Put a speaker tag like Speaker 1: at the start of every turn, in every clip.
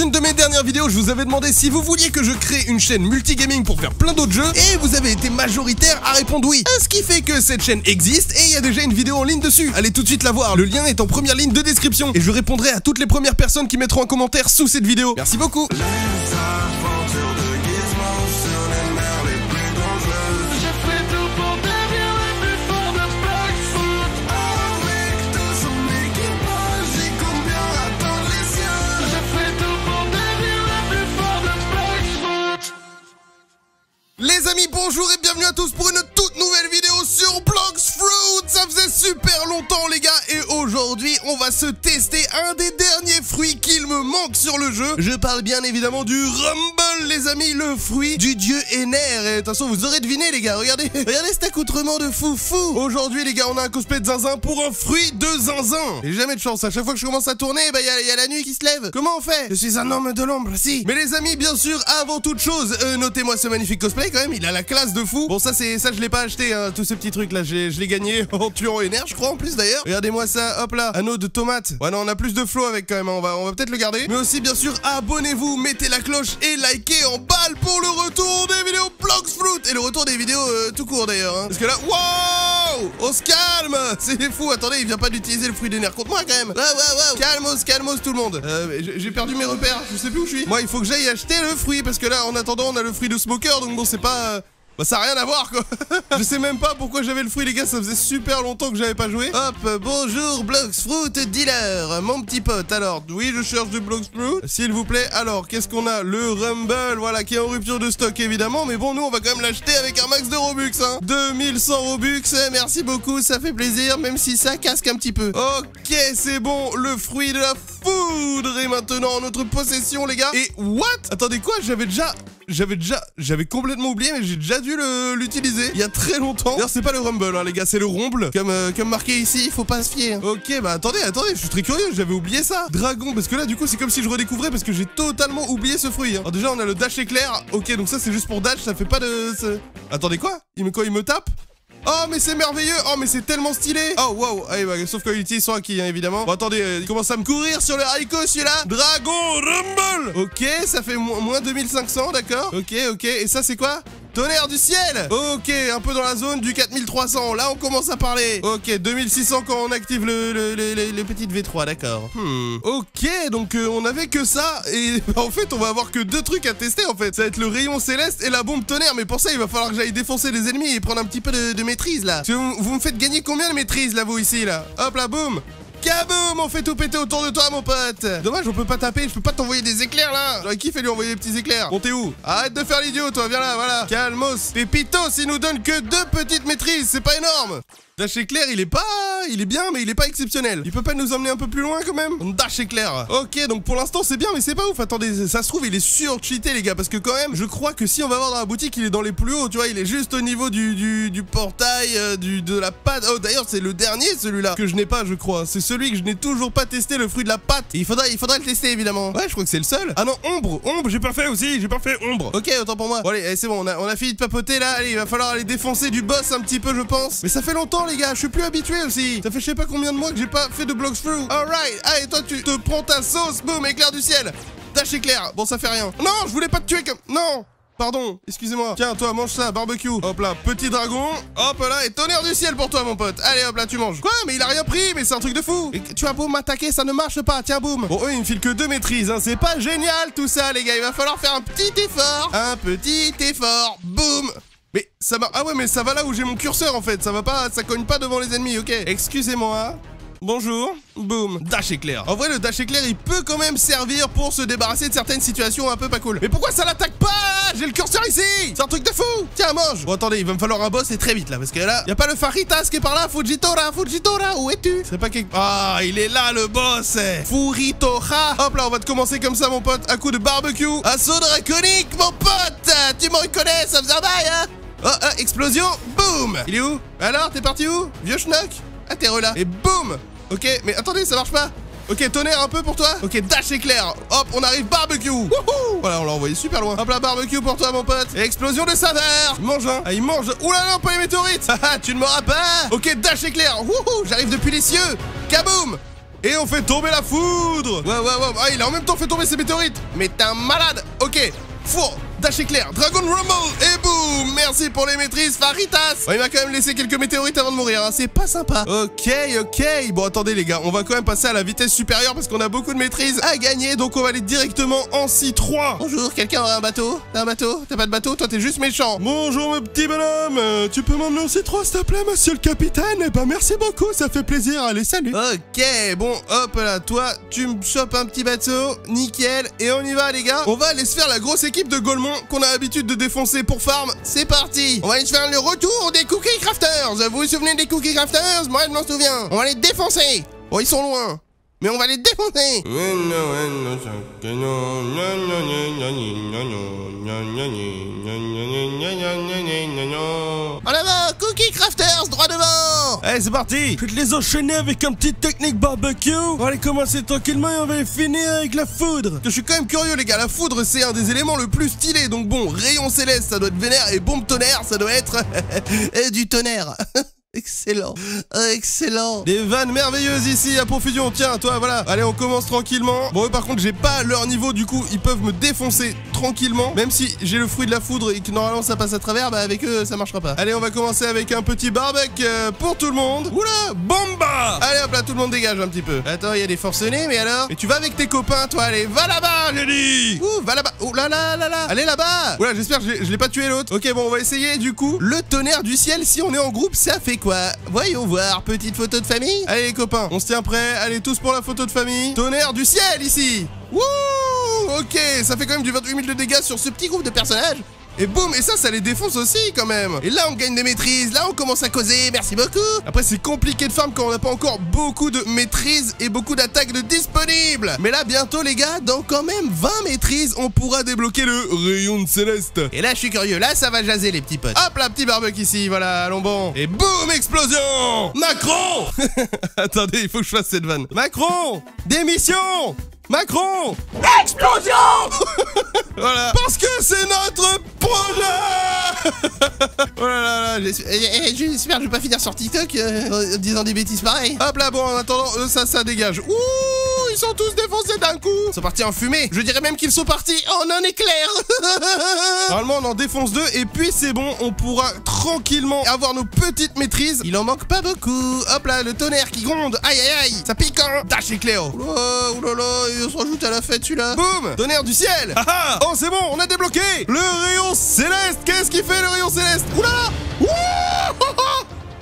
Speaker 1: une de mes dernières vidéos, je vous avais demandé si vous vouliez que je crée une chaîne multigaming pour faire plein d'autres jeux, et vous avez été majoritaire à répondre oui. Ce qui fait que cette chaîne existe, et il y a déjà une vidéo en ligne dessus. Allez tout de suite la voir, le lien est en première ligne de description, et je répondrai à toutes les premières personnes qui mettront un commentaire sous cette vidéo. Merci beaucoup bonjour et bienvenue à tous pour une toute nouvelle vidéo sur Blox Fruit Ça faisait super longtemps les gars et aujourd'hui on va se tester un des derniers fruits qu'il me manque sur le jeu. Je parle bien évidemment du Rumble les amis, le fruit du dieu Ener. Et attention, vous aurez deviné les gars, regardez, regardez cet accoutrement de fou fou. Aujourd'hui les gars, on a un cosplay de zinzin pour un fruit de zinzin. J'ai jamais de chance, à chaque fois que je commence à tourner, bah il y, y a la nuit qui se lève. Comment on fait? Je suis un homme de l'ombre, si. Mais les amis, bien sûr, avant toute chose, euh, notez-moi ce magnifique cosplay quand même, il a la classe de fou. Bon ça c'est ça je l'ai pas acheté hein, tous ces petits trucs là, je l'ai gagné en tuant Ener, je crois en plus d'ailleurs. Regardez-moi ça, hop là, anneau de tomate. Ouais non, on a plus de flow avec quand même, hein, on va peut-être le garder. Mais aussi bien sûr, abonnez-vous, mettez la cloche et likez en balle pour le retour des vidéos Blox Fruit et le retour des vidéos euh, tout court d'ailleurs hein. Parce que là, wow On se calme C'est fou, attendez, il vient pas d'utiliser le fruit des nerfs contre moi quand même. Ouais, ouais, ouais. Calmos, calmos tout le monde. Euh, j'ai- j'ai perdu mes repères, je sais plus où je suis. Moi, il faut que j'aille acheter le fruit parce que là, en attendant, on a le fruit de Smoker, donc bon, c'est pas. Bah ça a rien à voir quoi Je sais même pas pourquoi j'avais le fruit les gars, ça faisait super longtemps que j'avais pas joué. Hop, bonjour Blox Fruit Dealer, mon petit pote. Alors, oui je cherche du Blox Fruit, s'il vous plaît. Alors, qu'est-ce qu'on a? Le Rumble, voilà, qui est en rupture de stock évidemment, mais bon nous on va quand même l'acheter avec un max de Robux hein. 2100 Robux, euh, merci beaucoup, ça fait plaisir, même si ça casque un petit peu. Ok, c'est bon, le fruit de la foudre est maintenant en notre possession les gars. Et what? Attendez quoi? J'avais déjà j'avais déjà, j'avais complètement oublié, mais j'ai déjà dû l'utiliser il y a très longtemps. D'ailleurs, c'est pas le Rumble, hein, les gars, c'est le Rumble, comme, euh, comme marqué ici. Faut pas se fier. Ok, bah attendez, attendez, je suis très curieux. J'avais oublié ça. Dragon, parce que là, du coup, c'est comme si je redécouvrais parce que j'ai totalement oublié ce fruit. hein. Alors déjà, on a le dash éclair. Ok, donc ça, c'est juste pour dash. Ça fait pas de. Attendez quoi? Il me quoi Il me tape? Oh mais c'est merveilleux. Oh mais c'est tellement stylé. Oh wow. Allez bah, sauf qu'il utilise son acquis hein, évidemment. Bon attendez euh, il commence à me courir sur le haricot celui-là. Dragon Rumble. Ok ça fait mo- moins 2500 d'accord. Ok ok. Et ça c'est quoi? Tonnerre du ciel Ok, un peu dans la zone du 4300. Là, on commence à parler. Ok, 2600 quand on active le, le, le- petit V3, d'accord. Hmm. Ok, donc euh, on avait que ça. Et en fait, on va avoir que deux trucs à tester, en fait. Ça va être le rayon céleste et la bombe tonnerre. Mais pour ça, il va falloir que j'aille défoncer les ennemis et prendre un petit peu de, maîtrise, là. Vous, vous me faites gagner combien de maîtrise, là, vous, ici, là? Hop là, boum Kaboum On fait tout péter autour de toi, mon pote. Dommage, on peut pas taper, je peux pas t'envoyer des éclairs, là. J'aurais kiffé lui envoyer des petits éclairs. Bon, t'es où? Arrête de faire l'idiot, toi, viens là, voilà. Calmos Pépitos, il nous donne que deux petites maîtrises, c'est pas énorme. Dash éclair, il est pas... Il est bien, mais il est pas exceptionnel. Il peut pas nous emmener un peu plus loin, quand même? Dash éclair Ok, donc pour l'instant, c'est bien, mais c'est pas ouf. Attendez, ça se trouve, il est sur-cheaté, les gars, parce que quand même, je crois que si on va voir dans la boutique, il est dans les plus hauts, tu vois, il est juste au niveau du, du, du portail, euh, du, de la pâte. Oh, d'ailleurs, c'est le dernier, celui-là, que je n'ai pas, je crois. C'est celui que je n'ai toujours pas testé, le fruit de la pâte. Il faudra, il faudra le tester, évidemment. Ouais, je crois que c'est le seul. Ah non, ombre, ombre, j'ai pas fait aussi, j'ai pas fait ombre. Ok, autant pour moi. Bon, allez, allez, c'est bon, on a, on a fini de papoter, là. Allez, il va falloir aller défoncer du boss un petit peu, je pense. Mais ça fait longtemps, les gars, je suis plus habitué aussi. Ça fait je sais pas combien de mois que j'ai pas fait de blocks through. Alright, allez, toi, tu te prends ta sauce, boum, éclair du ciel. Dash éclair. Bon, ça fait rien. Non, je voulais pas te tuer comme. Non! Pardon, excusez-moi. Tiens, toi, mange ça, barbecue. Hop là, petit dragon. Hop là, et tonnerre du ciel pour toi, mon pote. Allez, hop là, tu manges. Quoi Mais il a rien pris, mais c'est un truc de fou. Tu as beau m'attaquer, ça ne marche pas. Tiens, boum. Bon, eux, ils me filent que deux maîtrises. Hein. C'est pas génial tout ça, les gars. Il va falloir faire un petit effort. Un petit effort. Boum. Mais ça va. Ah ouais, mais ça va là où j'ai mon curseur en fait. Ça va pas. Ça cogne pas devant les ennemis, ok. Excusez-moi. Bonjour, boum, dash éclair. En vrai, le dash éclair, il peut quand même servir pour se débarrasser de certaines situations un peu pas cool. Mais pourquoi ça l'attaque pas? J'ai le curseur ici C'est un truc de fou Tiens, mange Bon, attendez, il va me falloir un boss et très vite là, parce que là, y pas le Faritas qui est par là, Fujitora, Fujitora, où es-tu? C'est pas. Ah, il est là le boss Furitora Hop là, on va te commencer comme ça, mon pote, à coup de barbecue. Assaut draconique, mon pote Tu me reconnais, ça faisait un bail, hein Oh, ah, explosion, boum. Il est où? Alors, t'es parti où? Vieux schnock. Ah, t'es là. Et boum. Ok, mais attendez, ça marche pas. Ok, tonnerre un peu pour toi. Ok, dash éclair. Hop, on arrive barbecue. Wouhou. Voilà, on l'a envoyé super loin. Hop là, barbecue pour toi, mon pote. Et explosion de saveur. Il mange, hein. Ah, il mange. Oula, non, pas les météorites. Ah, tu ne m'auras pas. Ok, dash éclair. Wouhou J'arrive depuis les cieux. Kaboum Et on fait tomber la foudre. Ouais, ouais, ouais. Ah, il a en même temps fait tomber ses météorites. Mais t'es un malade. Ok, four Dash éclair, Dragon Rumble et boum Merci pour les maîtrises, Faritas Il m'a quand même laissé quelques météorites avant de mourir, hein. c'est pas sympa. Ok, ok. Bon, attendez les gars, on va quand même passer à la vitesse supérieure parce qu'on a beaucoup de maîtrises à gagner, donc on va aller directement en C3. Bonjour, quelqu'un a un bateau? T'as un bateau? T'as pas de bateau? Toi, t'es juste méchant. Bonjour, mon petit bonhomme. Euh, tu peux m'emmener en C3, s'il te plaît, monsieur le capitaine? Eh ben, merci beaucoup, ça fait plaisir. Allez, salut. Ok, bon, hop là, toi, tu me chopes un petit bateau, nickel, et on y va, les gars. On va aller se faire la grosse équipe de Golemont qu'on a l'habitude de défoncer pour farm. C'est parti On va aller faire le retour des Cookie Crafters Vous vous souvenez des Cookie Crafters? Moi, je m'en souviens. On va les défoncer Bon, ils sont loin. Mais on va les défoncer Cookie Crafters, droit devant.
Speaker 2: Allez, c'est parti. Je vais te les enchaîner avec un petit technique barbecue? On va aller commencer tranquillement et on va les finir avec la foudre.
Speaker 1: Je suis quand même curieux les gars, la foudre c'est un des éléments le plus stylé. Donc bon, rayon céleste ça doit être vénère et bombe tonnerre ça doit être et du tonnerre Excellent, excellent. Des vannes merveilleuses ici à Profusion. Tiens, toi, voilà. Allez, on commence tranquillement. Bon, eux, par contre, j'ai pas leur niveau. Du coup, ils peuvent me défoncer tranquillement. Même si j'ai le fruit de la foudre et que normalement ça passe à travers, bah avec eux, ça marchera pas. Allez, on va commencer avec un petit barbecue euh, pour tout le monde. Oula, bomba Allez, hop là, tout le monde dégage un petit peu. Attends, il y a des forcenés, mais alors? Mais tu vas avec tes copains, toi. Allez, va là-bas, j'ai dit. Ouh, va là-bas. Oh là là là là. Allez là-bas. Oula, j'espère que je l'ai pas tué l'autre. Ok, bon, on va essayer du coup. Le tonnerre du ciel, si on est en groupe, ça fait Voyons voir. Petite photo de famille. Allez, les copains, on se tient prêt. Allez, tous pour la photo de famille. Tonnerre du ciel ici. Wouh Ok, ça fait quand même du 28 000 de dégâts sur ce petit groupe de personnages. Et boum, et ça, ça les défonce aussi quand même. Et là, on gagne des maîtrises, là, on commence à causer, merci beaucoup. Après, c'est compliqué de farm quand on n'a pas encore beaucoup de maîtrises et beaucoup d'attaques disponibles. Mais là, bientôt, les gars, dans quand même 20 maîtrises, on pourra débloquer le rayon de céleste. Et là, je suis curieux, là, ça va jaser, les petits potes. Hop là, petit barbecue ici, voilà, allons bon. Et boum, explosion Macron Attendez, il faut que je fasse cette vanne. Macron Démission Macron Explosion Voilà. Parce que c'est notre projet Oh là là là, j'espère eh, eh, j'espère que je vais pas finir sur TikTok euh, en disant des bêtises pareilles. Hop là, bon, en attendant, eux, ça, ça dégage. Ouh, ils sont tous défoncés d'un coup. Ils sont partis en fumée. Je dirais même qu'ils sont partis en un éclair. Normalement, on en défonce deux et puis c'est bon, on pourra tranquillement avoir nos petites maîtrises. Il en manque pas beaucoup. Hop là, le tonnerre qui gronde. Aïe aïe aïe, ça pique hein. Dash éclair. Oula, oulala, il se rajoute à la fête celui-là. Boum, tonnerre du ciel.
Speaker 2: Ah ah
Speaker 1: Oh, c'est bon, on a débloqué le rayon céleste. Qu'est-ce qu'il fait le rayon céleste? Oula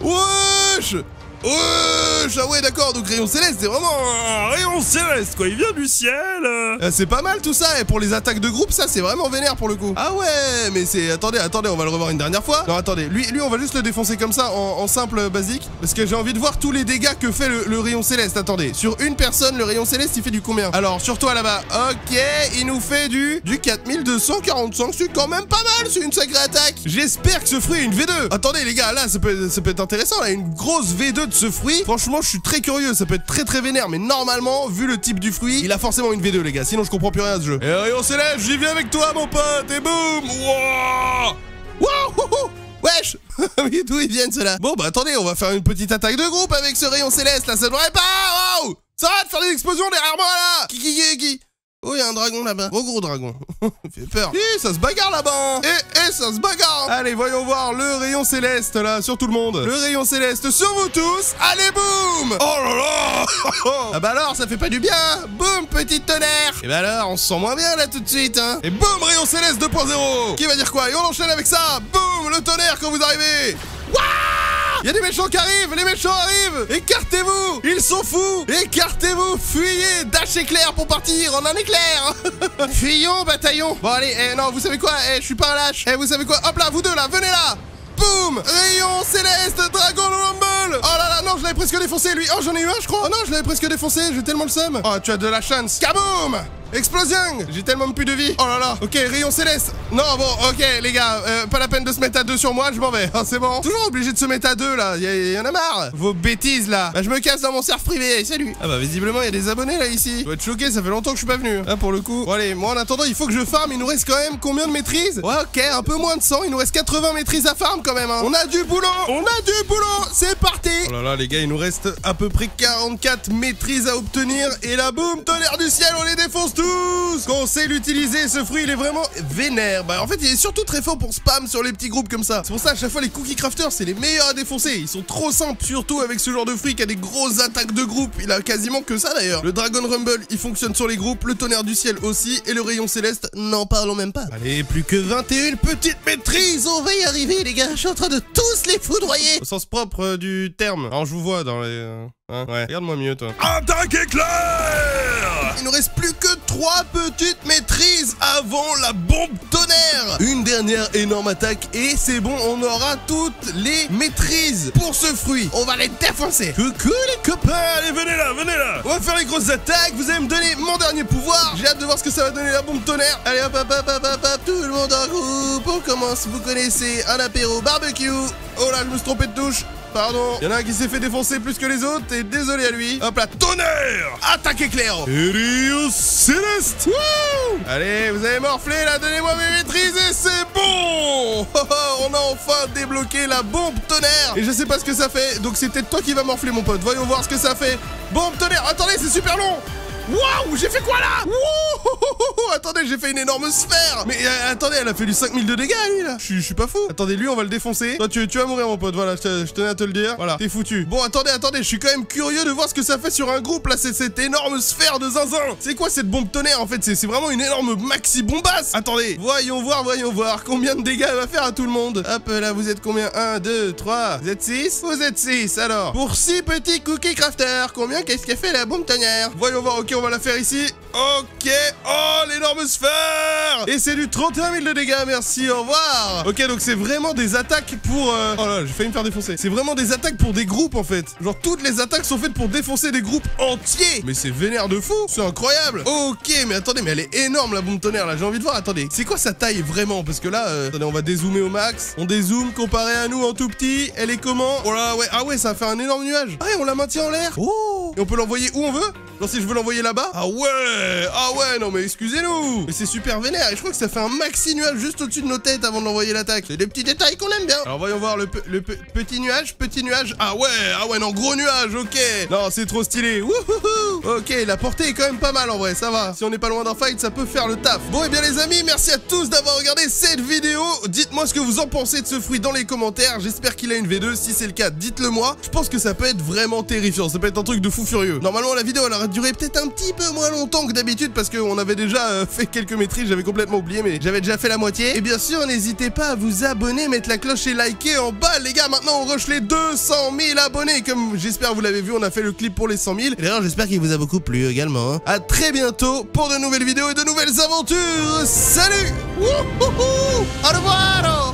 Speaker 1: Ouh Wesh Wesh Ah ouais, d'accord, donc rayon céleste, c'est vraiment un rayon céleste, quoi.
Speaker 2: Il vient du ciel euh.
Speaker 1: euh, c'est pas mal tout ça, et pour les attaques de groupe, ça c'est vraiment vénère pour le coup. Ah ouais, mais c'est. Attendez, attendez, on va le revoir une dernière fois. Non, attendez, lui, lui on va juste le défoncer comme ça en, en simple euh, basique. Parce que j'ai envie de voir tous les dégâts que fait le, le rayon céleste. Attendez, sur une personne, le rayon céleste il fait du combien? Alors, sur toi là-bas, ok, il nous fait du. du 4245, c'est quand même pas mal, c'est une sacrée attaque. J'espère que ce fruit est une V2. Attendez les gars, là ça peut, ça peut être intéressant, là, une grosse V2 de ce fruit. Franchement, je suis très curieux, ça peut être très très vénère, mais normalement, vu le type du fruit, il a forcément une V2 les gars, sinon je comprends plus rien à ce jeu. Et rayon céleste, j'y viens avec toi mon pote, et boum! Wouah Wouah. Wesh! Mais d'où ils viennent ceux-là? Bon bah attendez, on va faire une petite attaque de groupe avec ce rayon céleste là, ça devrait pas! Waouh! Ça va de faire des explosions derrière moi là! Qui qui qui qui? Oh, il y a un dragon là-bas. Gros gros dragon. fait peur. Eh, ça se bagarre là-bas. Eh, eh, ça se bagarre. Allez, voyons voir le rayon céleste là sur tout le monde. Le rayon céleste sur vous tous. Allez, boum. Oh là là. ah bah alors, ça fait pas du bien. Boum, petite tonnerre. Et bah alors, on se sent moins bien là tout de suite, hein. Et boum, rayon céleste 2.0. Qui va dire quoi? Et on enchaîne avec ça. Boum, le tonnerre quand vous arrivez. Il y a des méchants qui arrivent, les méchants arrivent. Écartez-vous. Ils sont fous. Écartez-vous. Fuyez. Dash éclair pour partir en un éclair. Fuyons, bataillon. Bon allez, eh, non, vous savez quoi? Eh, je suis pas un lâche. Eh, vous savez quoi? Hop là, vous deux là, venez là. Boum! Rayon céleste Dragon Rumble Oh là là, non, je l'avais presque défoncé lui. Oh, j'en ai eu un, je crois. Oh non, je l'avais presque défoncé, j'ai tellement le seum. Oh, tu as de la chance. Kaboum Explosion J'ai tellement plus de vie. Oh là là. Ok, rayon céleste. Non, bon, ok, les gars, euh, pas la peine de se mettre à deux sur moi, je m'en vais. Ah, c'est bon. Toujours obligé de se mettre à deux, là. Y, y en a marre. Vos bêtises, là. Bah, je me casse dans mon cerf privé. Salut. Ah bah, visiblement, il y a des abonnés, là, ici. Je dois être ça fait longtemps que je suis pas venu. Ah, pour le coup. Bon, allez, moi, en attendant, il faut que je farm. Il nous reste quand même combien de maîtrises? Ouais, ok, un peu moins de 100. Il nous reste 80 maîtrises à farm, quand même. Hein. On a du boulot. On a du boulot. C'est parti. Oh là là, les gars, il nous reste à peu près 44 maîtrises à obtenir. Et là, boum, tonnerre du ciel, on les défonce tous. Quand on sait l'utiliser, ce fruit, il est vraiment vénère. Bah, en fait, il est surtout très fort pour spam sur les petits groupes comme ça. C'est pour ça, à chaque fois, les cookie crafters, c'est les meilleurs à défoncer. Ils sont trop simples, surtout avec ce genre de fruit qui a des grosses attaques de groupe. Il a quasiment que ça d'ailleurs. Le Dragon Rumble, il fonctionne sur les groupes. Le tonnerre du ciel aussi. Et le rayon céleste, n'en parlons même pas. Allez, plus que 21 petites maîtrises. On va y arriver, les gars. Je suis en train de tous les foudroyer. Au sens propre euh, du terme. Alors, je vous vois dans les. euh, hein, ouais, regarde-moi mieux, toi.
Speaker 2: Attaque éclair
Speaker 1: Il nous reste plus que trois petites maîtrises avant la bombe tonnerre. Une dernière énorme attaque et c'est bon, on aura toutes les maîtrises pour ce fruit. On va les défoncer. Coucou les copains.
Speaker 2: Allez, venez là, venez là
Speaker 1: On va faire les grosses attaques, vous allez me donner mon dernier pouvoir. J'ai hâte de voir ce que ça va donner la bombe tonnerre. Allez hop hop hop hop hop, hop, tout le monde en groupe. On commence, vous connaissez, un apéro barbecue. Oh là, je me suis trompé de touche. Pardon. Il y en a un qui s'est fait défoncer plus que les autres et désolé à lui. Hop là, tonnerre Attaque éclair
Speaker 2: Rio Céleste
Speaker 1: Wouh Allez, vous avez morflé là, donnez-moi mes maîtrises et c'est bon Oh, oh, On a enfin débloqué la bombe tonnerre Et je sais pas ce que ça fait, donc c'est peut-être toi qui va morfler mon pote. Voyons voir ce que ça fait. Bombe tonnerre Attendez, c'est super long Waouh J'ai fait quoi là? Wouh Attendez, j'ai fait une énorme sphère! Mais euh, attendez, elle a fait du 5000 de dégâts lui là. Je suis- pas fou. Attendez, lui on va le défoncer. Toi tu, tu vas mourir mon pote, voilà, je, te- je tenais à te le dire. Voilà, t'es foutu. Bon, attendez, attendez, je suis quand même curieux de voir ce que ça fait sur un groupe là, c'est cette énorme sphère de zinzin. C'est quoi cette bombe tonnerre en fait? C'est vraiment une énorme maxi bombasse. Attendez, voyons voir, voyons voir combien de dégâts elle va faire à tout le monde. Hop là, vous êtes combien? 1, 2, 3, vous êtes 6 Vous êtes 6 alors. Pour 6 petits cookies crafters, combien qu'est-ce qu'elle fait la bombe tonnerre? Voyons voir, ok, on va la faire ici. Ok, oh l'énorme sphère. Et c'est du 31 000 de dégâts, merci, au revoir. Ok, donc c'est vraiment des attaques pour... euh, Oh là, j'ai failli me faire défoncer. C'est vraiment des attaques pour des groupes en fait. Genre toutes les attaques sont faites pour défoncer des groupes entiers. Mais c'est vénère de fou, c'est incroyable. Ok, mais attendez, mais elle est énorme la bombe tonnerre là, j'ai envie de voir, attendez. C'est quoi sa taille vraiment? Parce que là, euh, attendez, on va dézoomer au max. On dézoome comparé à nous en tout petit. Elle est comment? Oh là, ouais, ah ouais, ça fait un énorme nuage. Ah ouais, on la maintient en l'air? Oh. Et on peut l'envoyer où on veut? Genre si je veux l'envoyer là-bas? Ah ouais Ah ouais, non mais excusez-nous Mais c'est super vénère et je crois que ça fait un maxi nuage juste au-dessus de nos têtes avant de l'envoyer l'attaque. C'est des petits détails qu'on aime bien. Alors voyons voir le, pe- le pe- petit nuage, petit nuage. Ah ouais, ah ouais, non, gros nuage, ok. Non, c'est trop stylé. Wouhouhou Ok, la portée est quand même pas mal en vrai, ça va. Si on n'est pas loin d'un fight, ça peut faire le taf. Bon, et bien les amis, merci à tous d'avoir regardé cette vidéo. Dites-moi ce que vous en pensez de ce fruit dans les commentaires. J'espère qu'il a une V2. Si c'est le cas, dites-le moi. Je pense que ça peut être vraiment terrifiant. Ça peut être un truc de fou furieux. Normalement, la vidéo, elle aurait duré peut-être un petit peu moins longtemps que d'habitude parce qu'on avait déjà euh, fait quelques maîtrises. J'avais complètement oublié, mais j'avais déjà fait la moitié. Et bien sûr, n'hésitez pas à vous abonner, mettre la cloche et liker en bas, les gars. Maintenant, on rush les 200 000 abonnés. Comme j'espère vous l'avez vu, on a fait le clip pour les 100 000. Et d'ailleurs, j'espère qu'il vous a beaucoup plu également. hein. À très bientôt pour de nouvelles vidéos et de nouvelles aventures. Salut Wouhouhou Au revoir